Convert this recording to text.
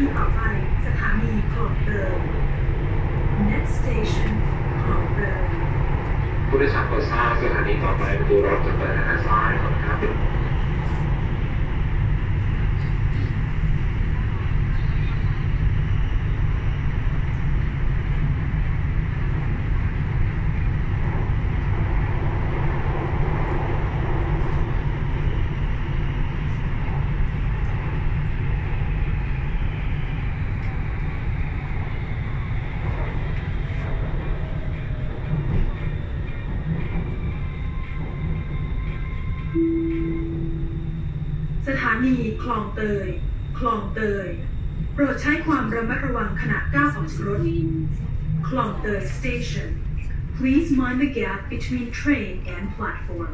นีต่อไปสถานีคลองเตย Next station คลองเตยผู้โดยสารโปรดทราบสถานีต่อไปประตูรถจะเปิดทางซ้ายครับ สถานีคลองเตย คลองเตย โปรดใช้ความระมัดระวังขณะก้าวออกจากรถ คลองเตย station Please mind the gap between train and platform